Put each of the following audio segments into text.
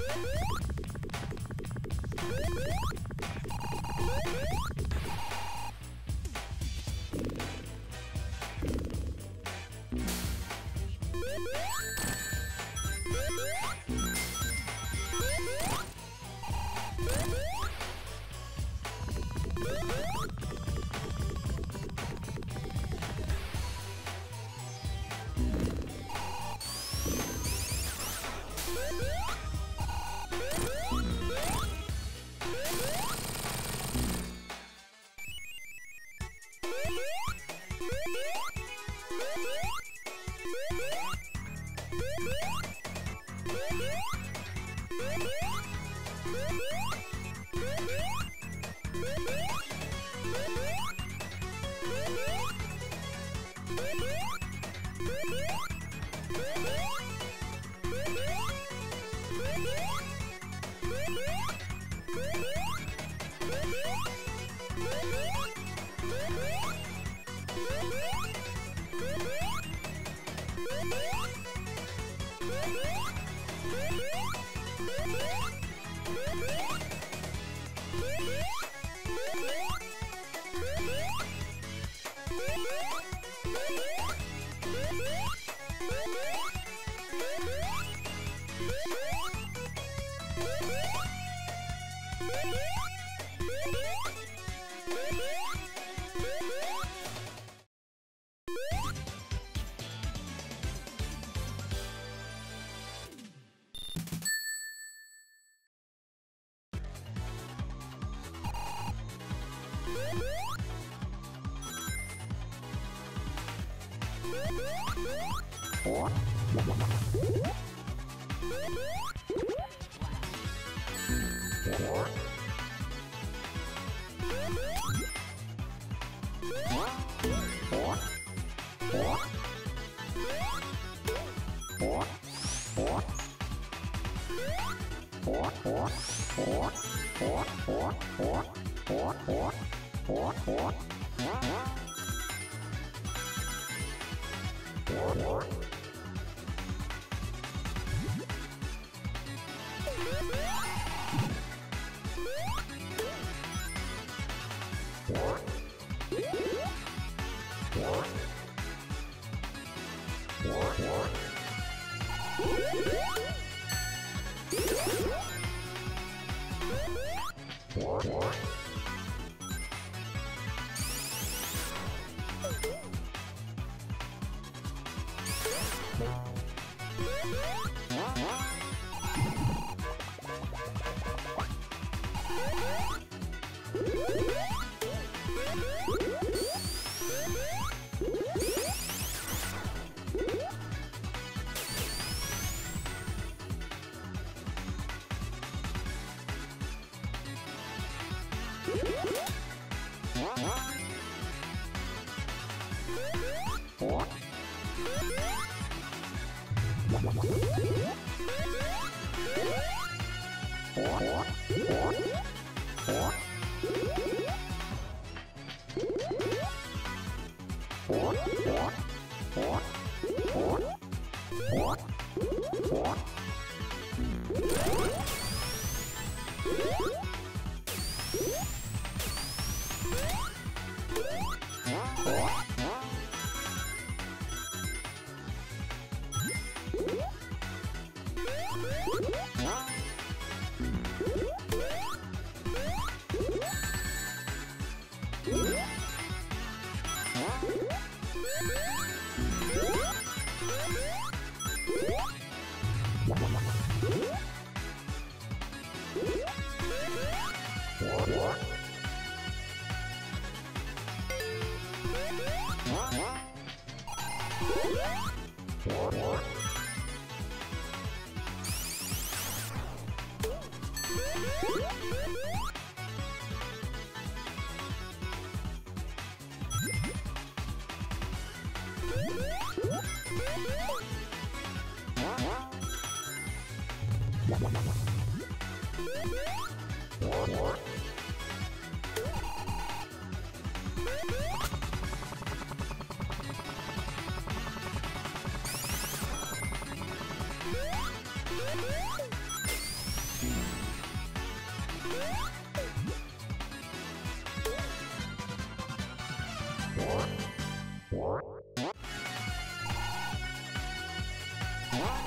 Bye. What? four, four. What? What? What?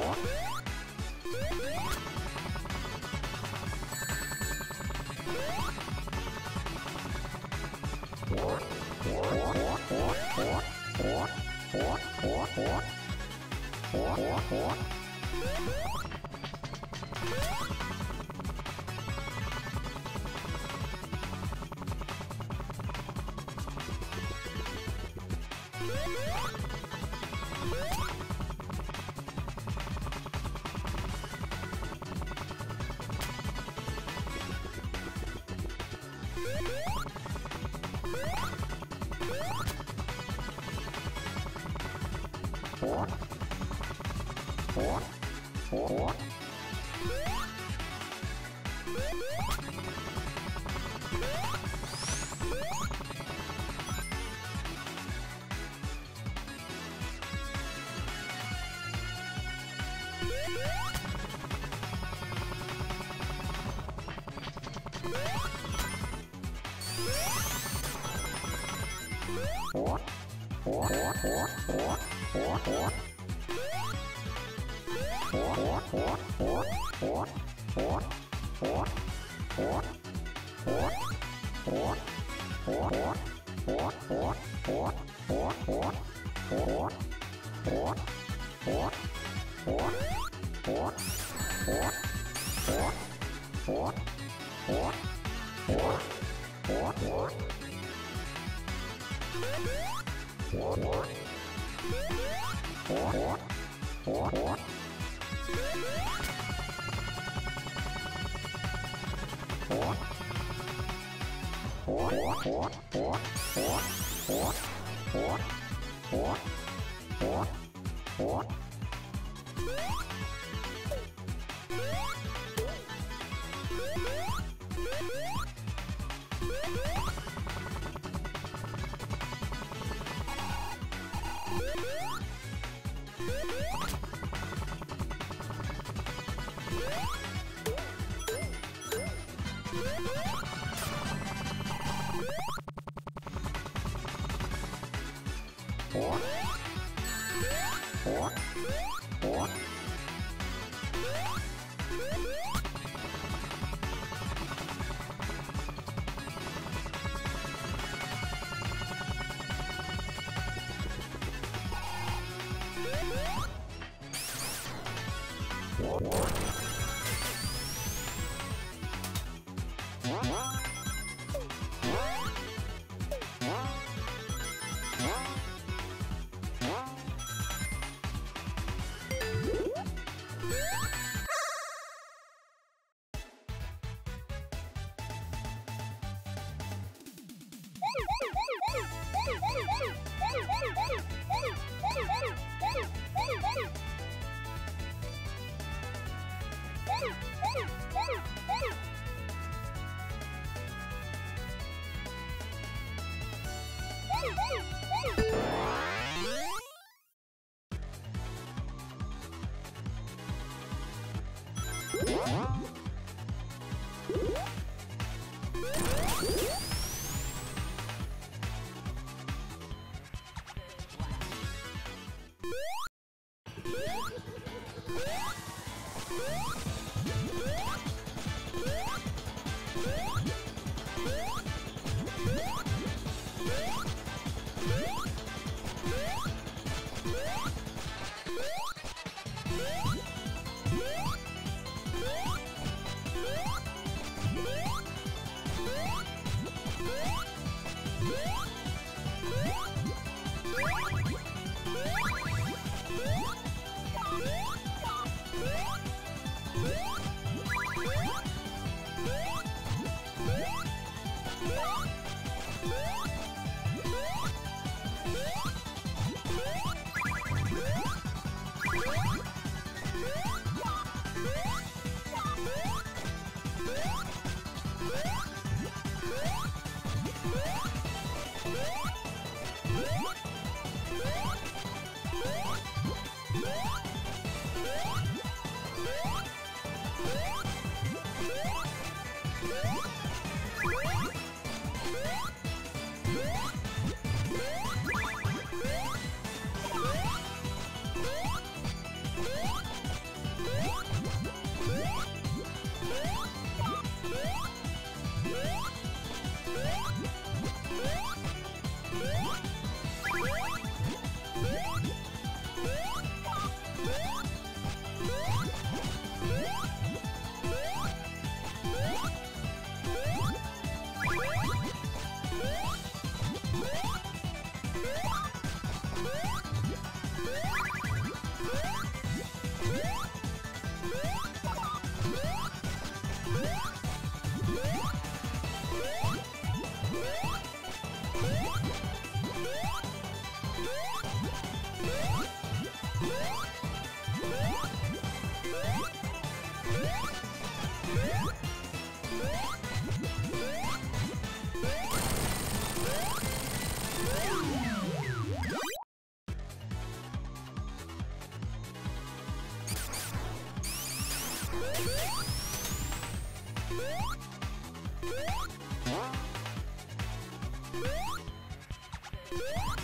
What? What? What? What? What?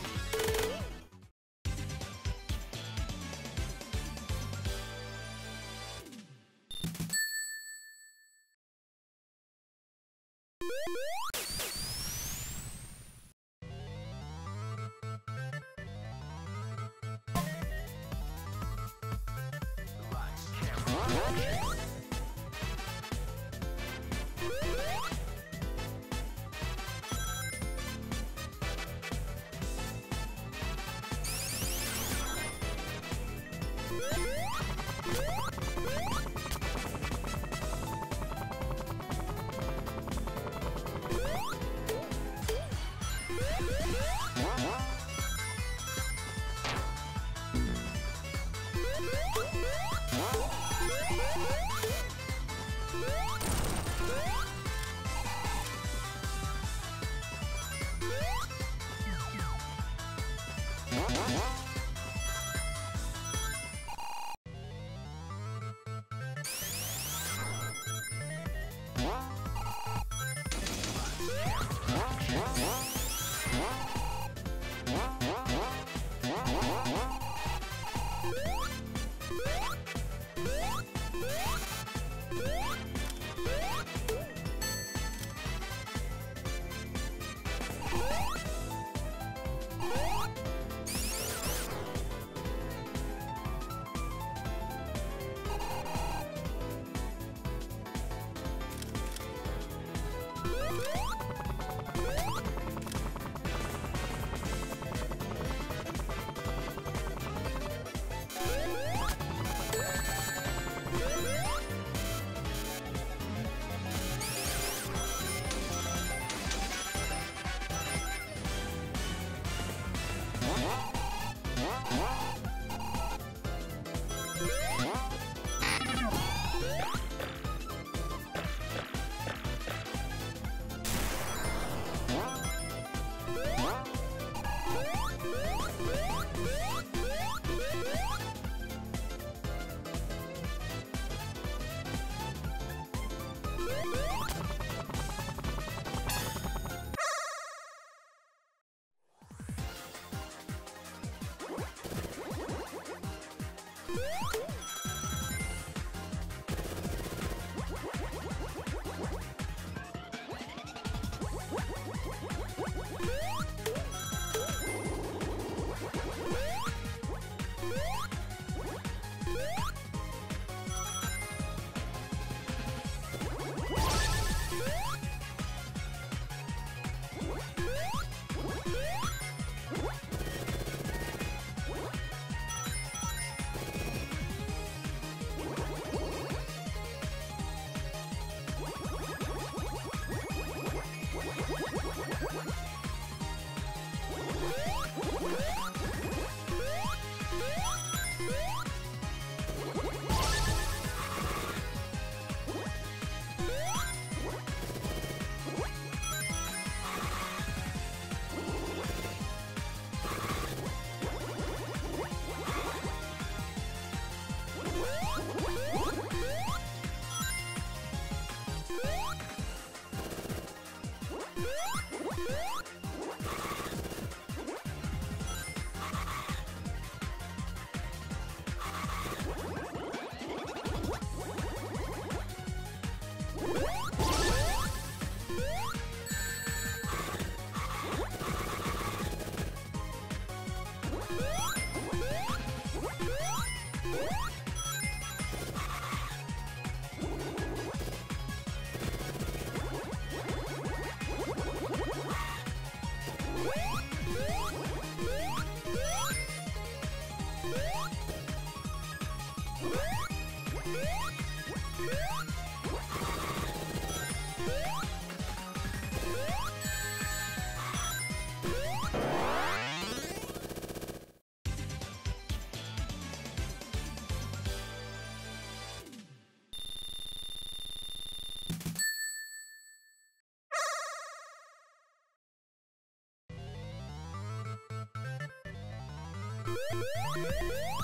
Música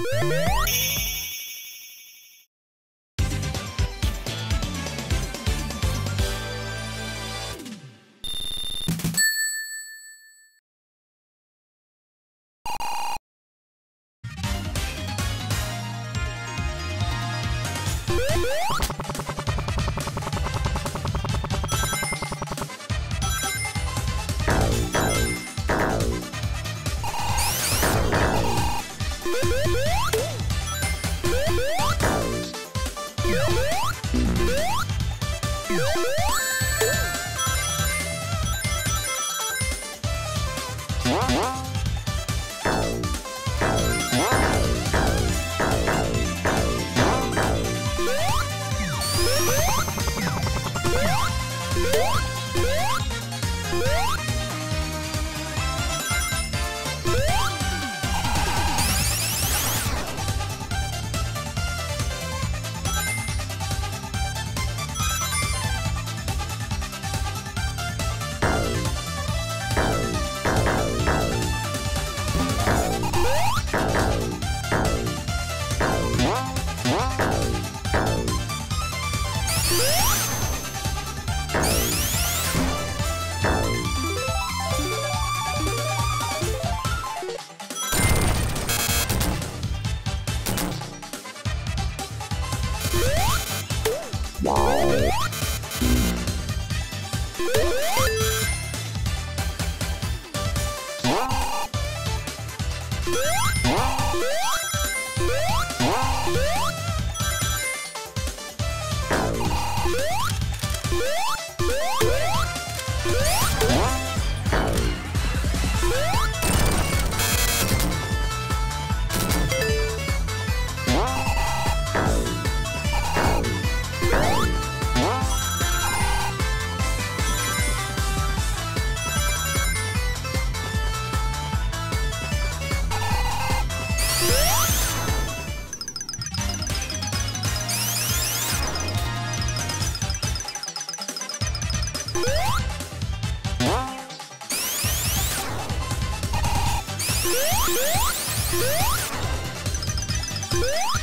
Yeah.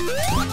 Música